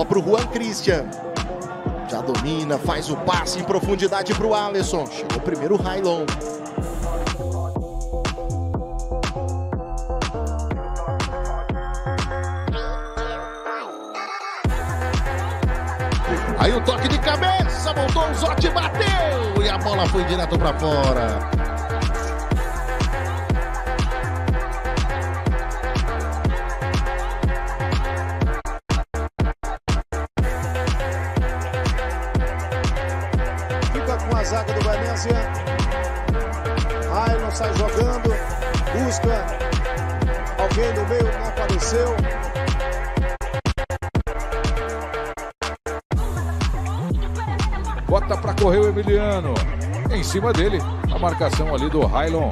Bola para o Juan Christian. Já domina, faz o passe em profundidade para o Alisson. Chegou primeiro o Railon. Aí o toque de cabeça, voltou o Zotti, bateu e a bola foi direto para fora. Valência. Railon sai jogando, busca alguém no meio, não apareceu. Bota para correr o Emiliano. Em cima dele, a marcação ali do Railon.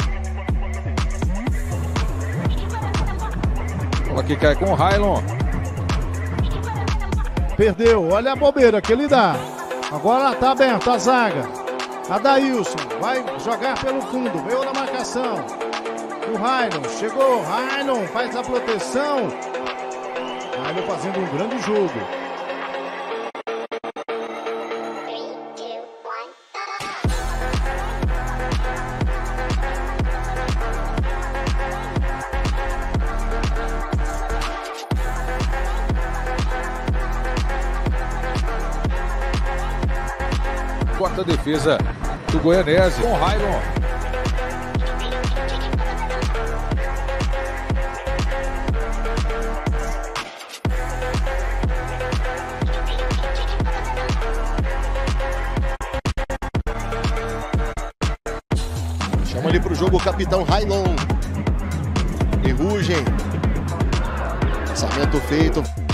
Bola que cai com o Railon. Perdeu, olha a bobeira que ele dá. Agora tá aberto a zaga. Adailson vai jogar pelo fundo, veio na marcação. O Railon chegou, Railon faz a proteção. Railon fazendo um grande jogo. Quarta defesa do Goianese com Railon. Chama ali para o jogo o capitão Railon. Ferrugem. Lançamento feito.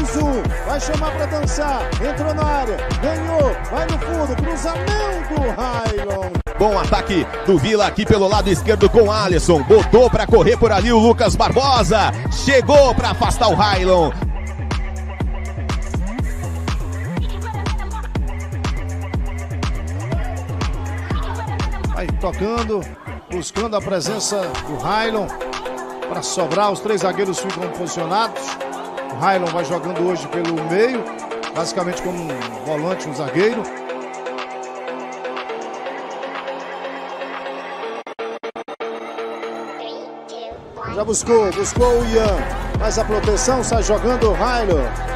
X1, vai chamar pra dançar, entrou na área, ganhou, vai no fundo, cruzamento, Railon. Bom ataque do Vila aqui pelo lado esquerdo com Alisson, botou pra correr por ali o Lucas Barbosa, chegou pra afastar o Railon. Vai tocando, buscando a presença do Railon para sobrar. Os três zagueiros ficam posicionados. O Railon vai jogando hoje pelo meio, basicamente como um volante, um zagueiro. Já buscou, buscou o Ian. Faz a proteção, sai jogando o Railon.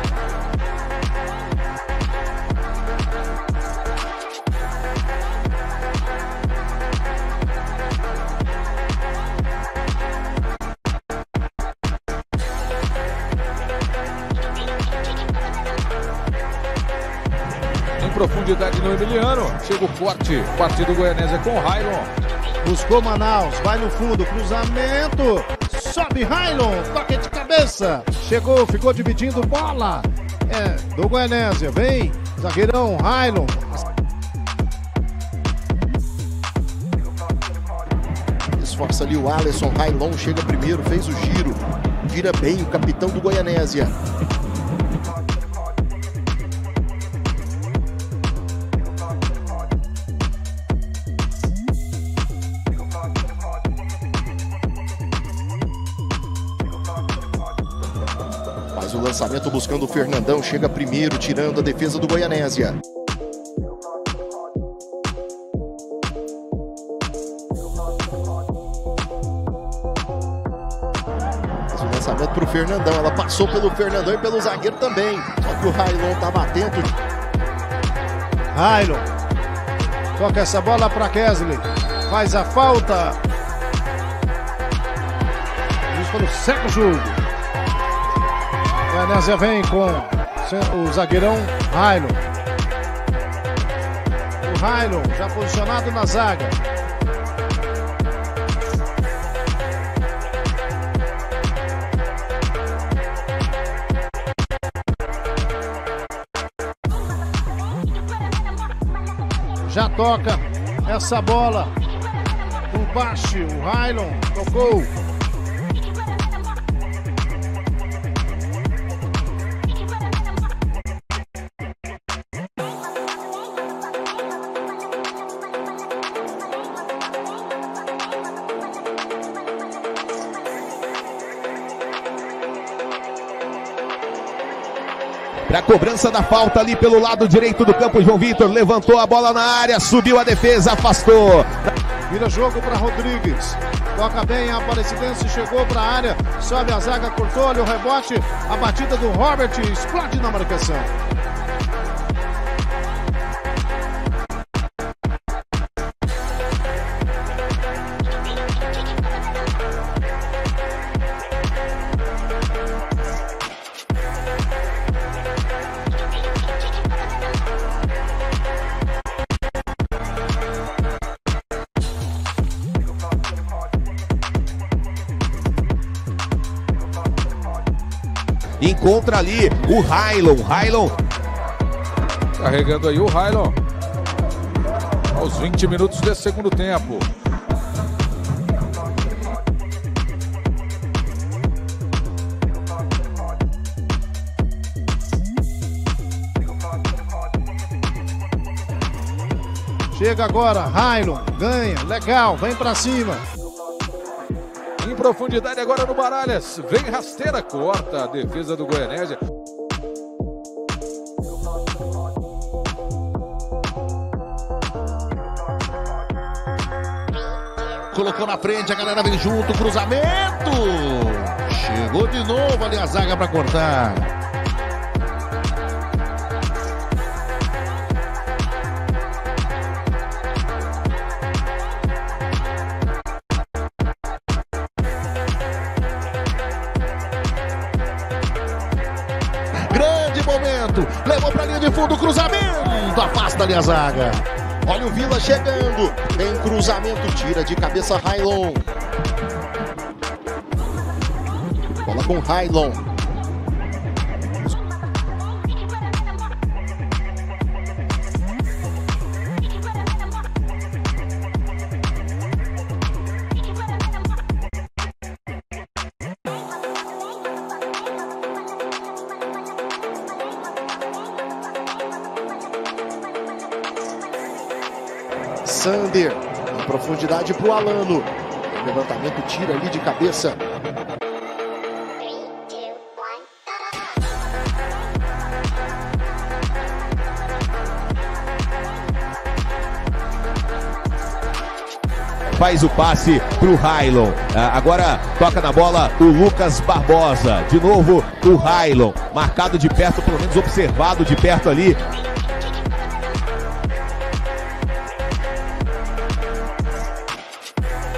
Profundidade no Emiliano. Chega o corte. Partido Goianésia com Railon. Buscou Manaus. Vai no fundo. Cruzamento. Sobe Railon. Toque de cabeça. Chegou. Ficou dividindo bola. É do Goianésia. Vem. Zagueirão Railon. Esforça ali o Alisson. Railon chega primeiro. Fez o giro. Gira bem o capitão do Goianésia. O lançamento buscando o Fernandão, chega primeiro, tirando a defesa do Goianésia. Lançamento para o Fernandão. Ela passou pelo Fernandão e pelo zagueiro também. Só que o Railon estava atento. Railon. Toca essa bola para Kesley. Faz a falta. Isso pelo seco jogo. Venésia vem com o zagueirão Railon. O Railon já posicionado na zaga. já toca essa bola. O Baixo, o Railon tocou. Para a cobrança da falta ali pelo lado direito do campo, João Vitor levantou a bola na área, subiu a defesa, afastou. Vira jogo para Rodrigues. Toca bem a Aparecidense, chegou para a área, sobe a zaga, cortou ali o rebote, a batida do Robert explode na marcação. Encontra ali o Railon. Railon. Carregando aí o Railon. Aos 20 minutos desse segundo tempo. Chega agora, Railon, ganha, legal, vem para cima. Profundidade agora no Baralhas. Vem rasteira, corta a defesa do Goianésia. Colocou na frente, a galera vem junto, cruzamento. Chegou de novo ali a zaga para cortar. Levou para linha de fundo, cruzamento. Afasta ali a zaga. Olha o Vila chegando. Tem cruzamento, tira de cabeça Railon. Bola com Railon. Sander. Em profundidade para o Alano. Levantamento tira ali de cabeça. Faz o passe pro Railon. Ah, agora toca na bola o Lucas Barbosa. De novo o Railon. Marcado de perto, pelo menos observado de perto ali